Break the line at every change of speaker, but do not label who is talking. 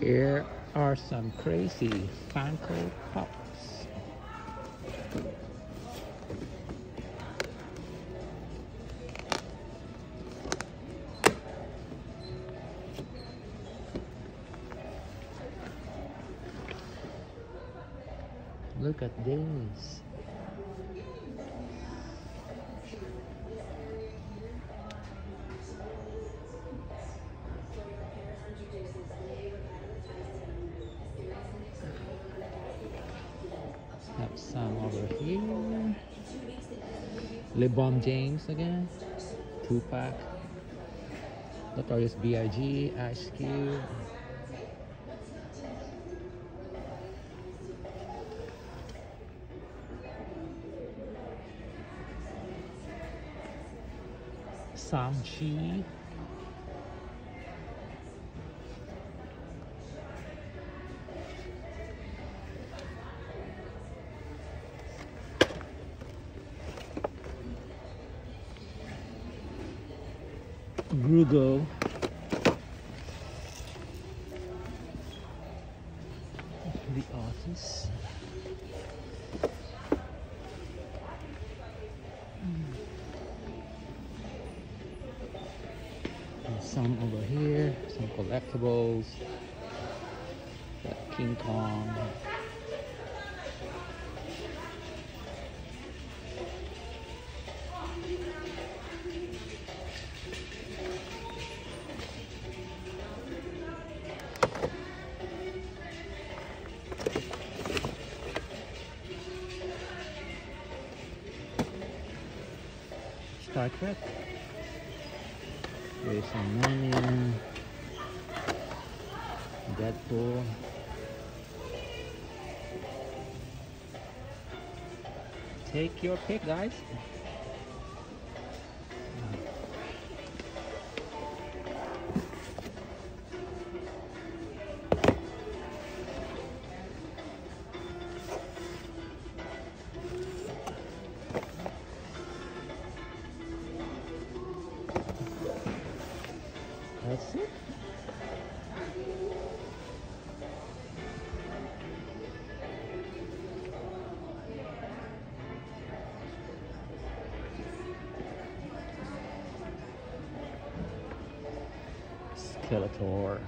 Here are some crazy Funko Pops. Look at this. Some over here. LeBron James again. Tupac. Notorious B.I.G. Ice Cube. Samchi. Grogu. The office. And some over here, some collectibles. Got King Kong. Trek. There's some Minion. Deadpool. Take your pick, guys. That's it. Skeletor.